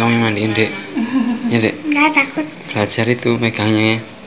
kamu yang mandiin dek. Ya dek. Nggak takut. belajar itu megangnya. ya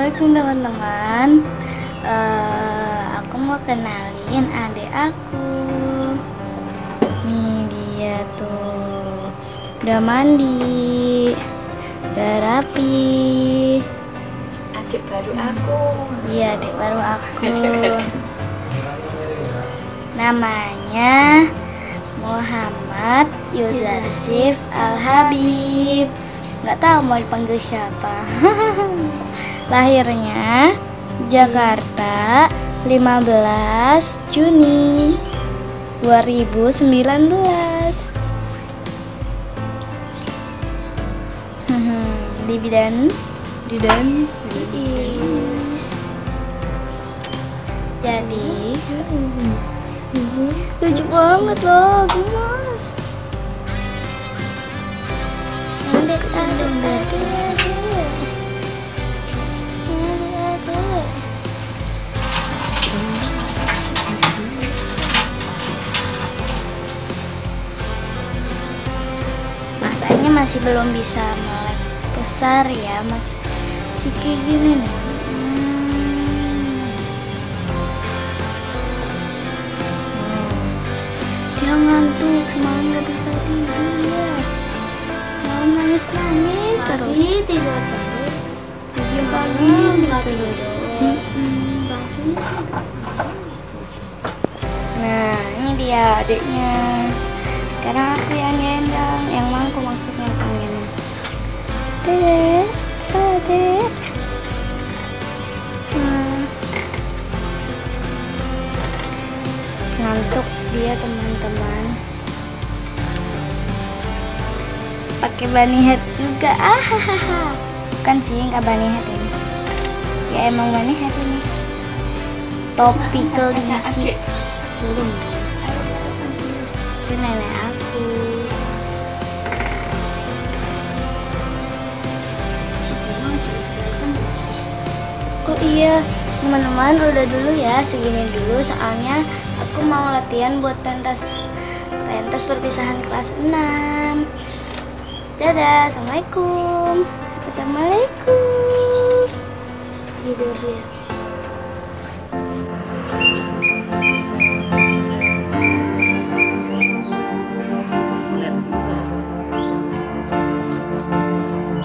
Assalamualaikum teman-teman. Eh, aku mau kenalin adik aku. Nih dia tuh udah mandi, udah rapi. adik baru aku Iya adik baru aku. Namanya Muhammad Yuzarsif Al Habib. Nggak tahu mau dipanggil siapa. Lahirnya Jakarta 15 Juni 2019. Di bidan bidan Liis. Jadi lucu banget loh, gemas. Masih belum bisa melek besar ya, masih masih kayak gini nih. Hmm. Dia ngantuk, semalam nggak bisa tidur ya. Malam nangis nangis terus. pagi tidur terus Iya pagi tidur terus. Mm-mm. pagi Nah, ini dia adiknya. Sekarang aku yang gendong, yang mangku maksudnya yang gendong. Dedek, adek. Nah. Ngantuk ya teman-teman. Pakai bunny hat juga. Ah bukan sih nggak bunny hat ini. Ya emang bunny hat ini. Topi kelinci belum. Itu nenek aku. oh iya teman-teman udah dulu ya segini dulu. Soalnya aku mau latihan buat pentas pentas perpisahan kelas 6 dadah assalamualaikum. Assalamualaikum. Tidur ya. Thank.